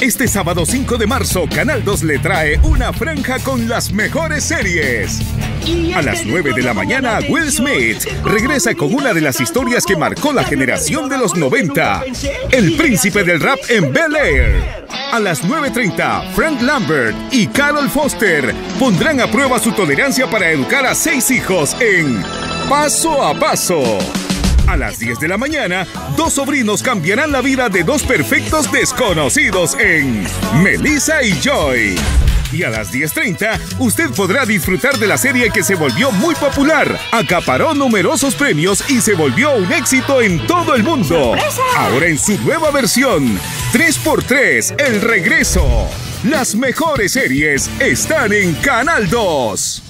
Este sábado 5 de marzo, Canal 2 le trae una franja con las mejores series. A las 9 de la mañana, Will Smith regresa con una de las historias que marcó la generación de los 90. El príncipe del rap en Bel Air. A las 9.30, Frank Lambert y Carol Foster pondrán a prueba su tolerancia para educar a seis hijos en Paso a Paso. A las 10 de la mañana, dos sobrinos cambiarán la vida de dos perfectos desconocidos en Melissa y Joy. Y a las 10.30, usted podrá disfrutar de la serie que se volvió muy popular, acaparó numerosos premios y se volvió un éxito en todo el mundo. Ahora en su nueva versión, 3x3, El Regreso. Las mejores series están en Canal 2.